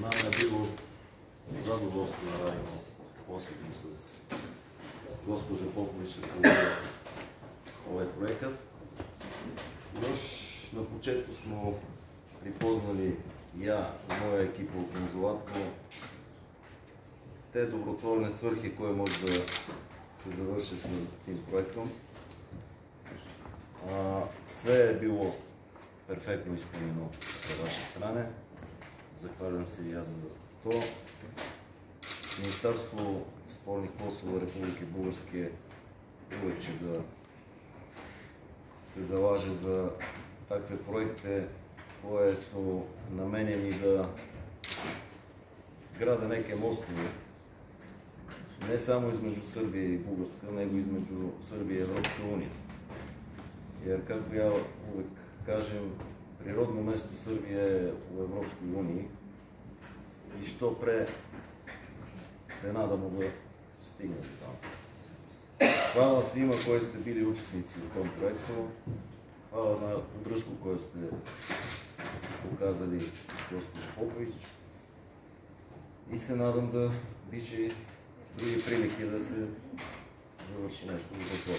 на мен е било задоволство на района, посетно с госпожа Попович, е ове проектът. Днъж на почетко сме припознали я, и моя екипа от Мензолатко. Те добротворни свърхи, кое може да се завърши с тим проектом. Све е било перфектно изпълнено от ваша страна захвалям се и за То Министерство спорни Косово Република Български е повече да се залаже за такви проекти, което е на мен е ни да града неке мостове, не само измежду Сърбия и Българска, но и измежду Сърбия и Европска уния. И е, как я кажем, Природно место Србije в Evropskoj uniji i što pre се надам да стигна до там. Хвала има, кои сте били учесници в том проекту, хвала на подршку која сте показали господин Попович и се надам да биде и други прилики да се завърши нещо добро.